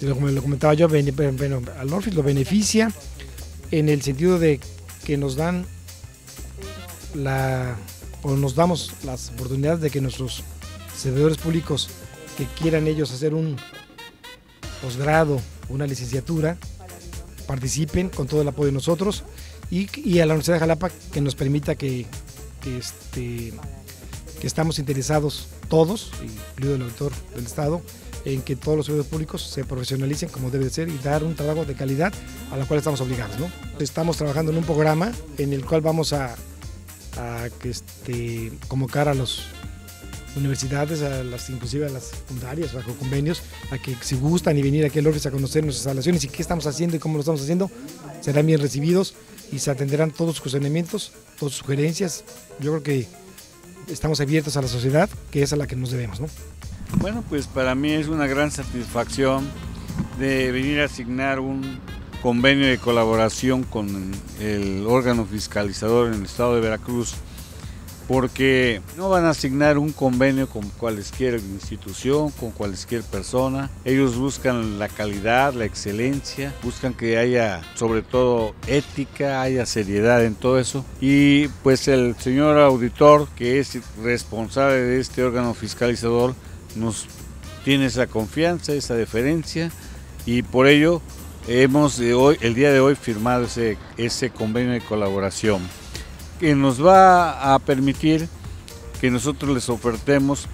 Como lo comentaba yo, bueno, al Norfis lo beneficia en el sentido de que nos dan la o nos damos las oportunidades de que nuestros servidores públicos que quieran ellos hacer un posgrado, una licenciatura, participen con todo el apoyo de nosotros y, a la Universidad de Jalapa que nos permita que, este, que estamos interesados todos, incluido el autor del Estado, en que todos los servidores públicos se profesionalicen como debe ser y dar un trabajo de calidad a la cual estamos obligados. Estamos trabajando en un programa en el cual vamos a, este, convocar a las universidades, a las, inclusive a las secundarias bajo convenios, a que si gustan y venir aquí al Orfis a conocer nuestras instalaciones y qué estamos haciendo y cómo lo estamos haciendo, serán bien recibidos y se atenderán todos sus cuestionamientos, todas sus sugerencias. Yo creo que estamos abiertos a la sociedad, que es a la que nos debemos. Bueno, pues para mí es una gran satisfacción de venir a asignar un convenio de colaboración con el órgano fiscalizador en el estado de Veracruz, porque no van a asignar un convenio con cualquier institución, con cualquier persona. Ellos buscan la calidad, la excelencia, buscan que haya sobre todo ética, haya seriedad en todo eso. Y pues el señor auditor, que es responsable de este órgano fiscalizador, nos tiene esa confianza, esa deferencia y por ello hemos hoy, el día de hoy firmado ese, ese convenio de colaboración que nos va a permitir que nosotros les ofertemos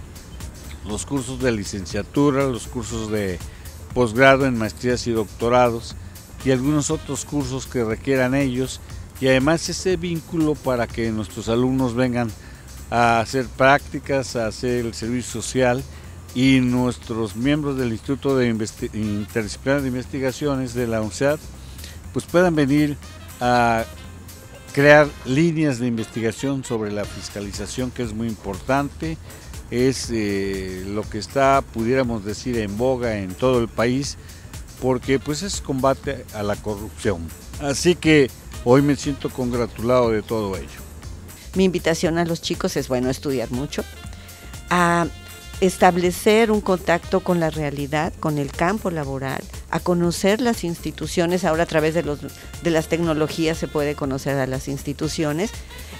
los cursos de licenciatura, los cursos de posgrado en maestrías y doctorados y algunos otros cursos que requieran ellos y además ese vínculo para que nuestros alumnos vengan a hacer prácticas, a hacer el servicio social y nuestros miembros del Instituto de Interdisciplinar de Investigaciones de la UNCEAD pues puedan venir a crear líneas de investigación sobre la fiscalización que es muy importante, es eh, lo que está, pudiéramos decir, en boga en todo el país, porque pues es combate a la corrupción. Así que hoy me siento congratulado de todo ello. Mi invitación a los chicos es, bueno, estudiar mucho, a establecer un contacto con la realidad, con el campo laboral, a conocer las instituciones, ahora a través de, los, de las tecnologías se puede conocer a las instituciones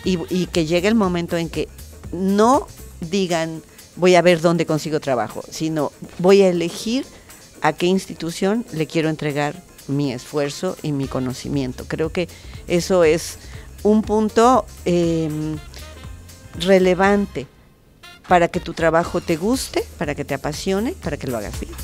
y, que llegue el momento en que no digan voy a ver dónde consigo trabajo, sino voy a elegir a qué institución le quiero entregar mi esfuerzo y mi conocimiento. Creo que eso es un punto eh, relevante para que tu trabajo te guste, para que te apasione, para que lo hagas bien.